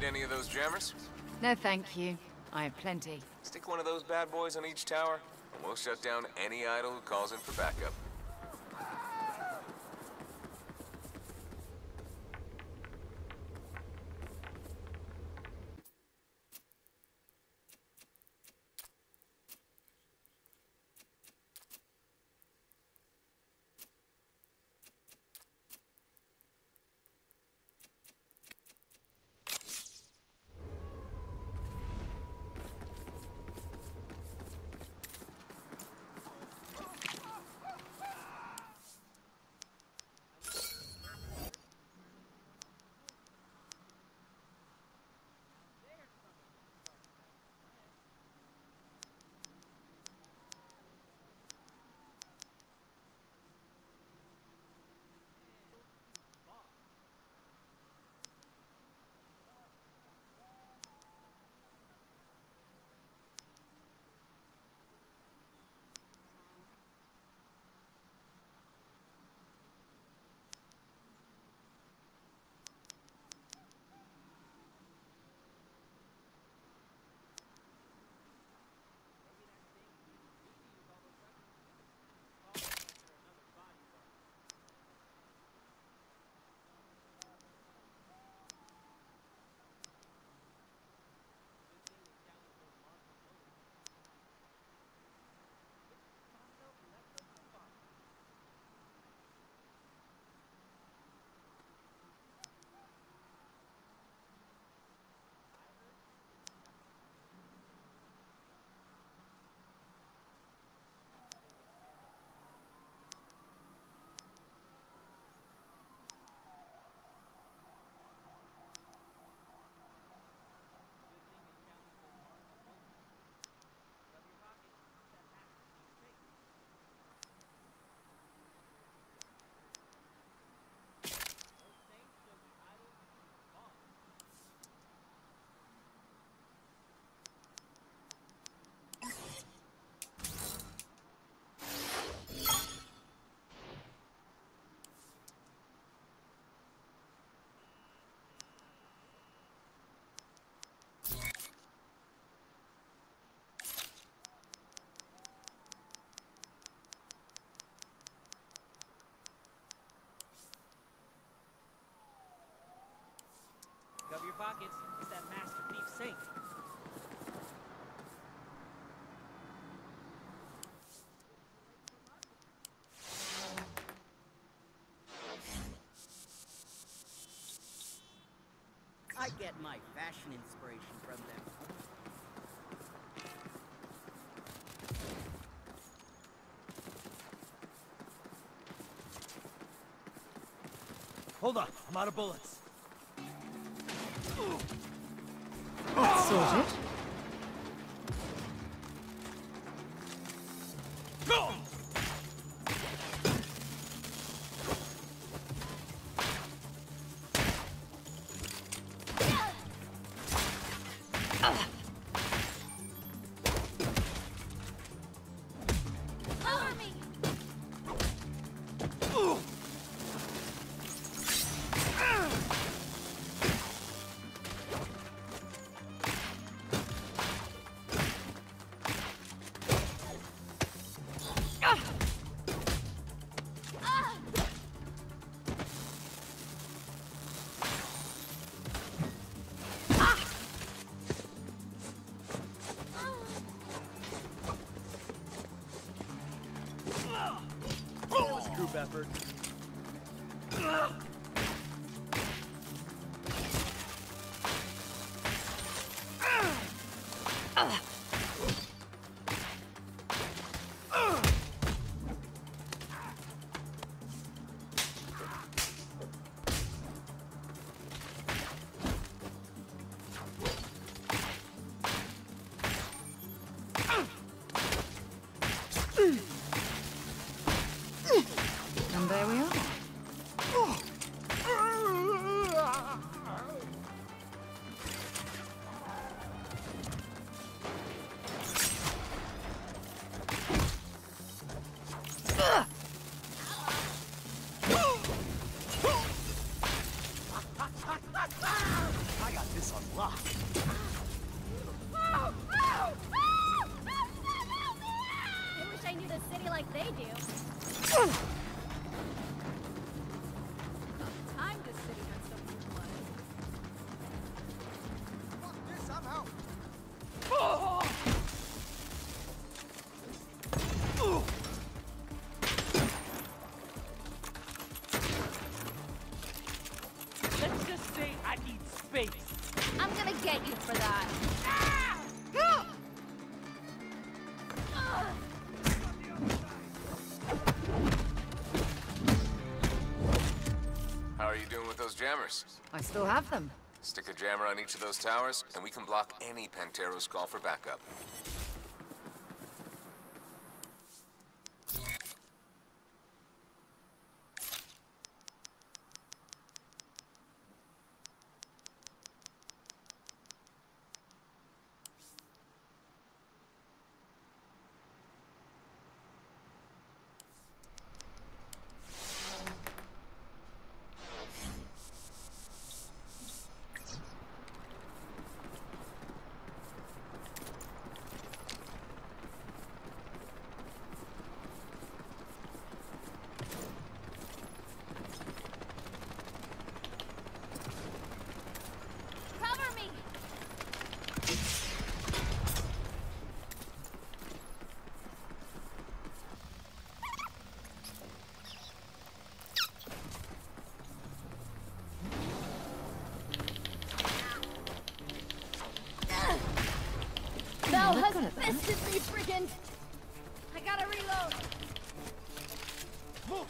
Need any of those jammers? No, thank you. I have plenty. Stick one of those bad boys on each tower, and we'll shut down any idol who calls in for backup. Pockets. It's that Master Thief Saint. I get my fashion inspiration from them. Hold on, I'm out of bullets. soldiers. group effort. feel like they do. Let's just say I need space. I'm gonna get you for that. Those jammers? I still have them. Stick a jammer on each of those towers, and we can block any Pantero's call for backup. Fisted me, brigand! I gotta reload! Good.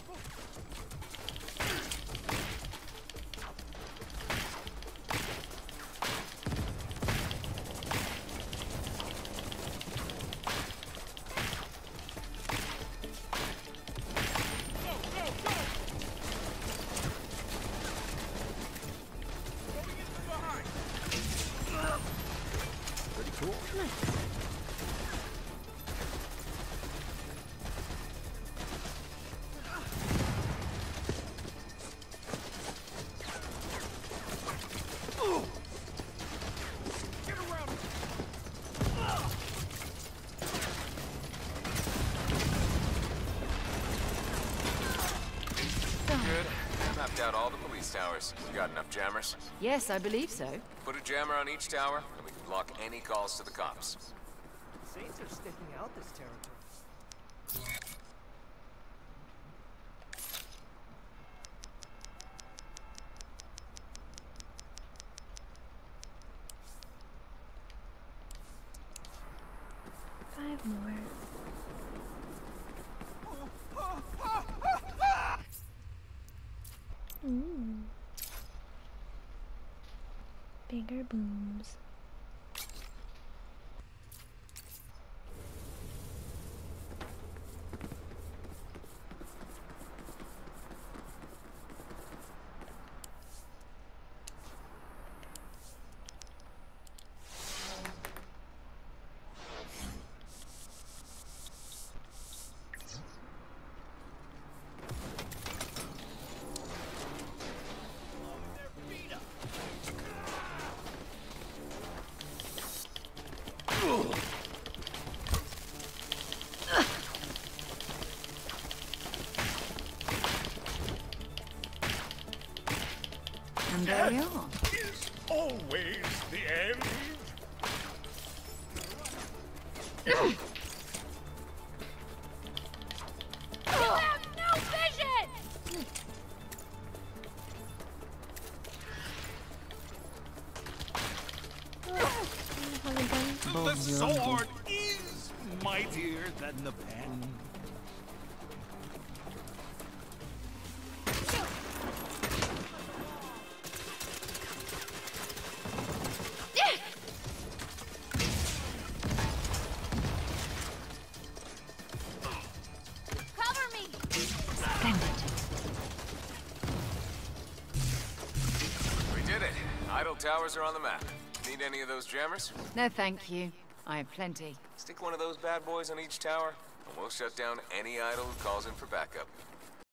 Out all the police towers. We got enough jammers. Yes, I believe so. Put a jammer on each tower, and we can block any calls to the cops. Saints are sticking out this territory. Bigger booms. And there we are. is always the end. You have no vision! The sword is mightier than the pen. Towers are on the map. Need any of those jammers? No, thank you. I have plenty. Stick one of those bad boys on each tower, and we'll shut down any idol who calls in for backup.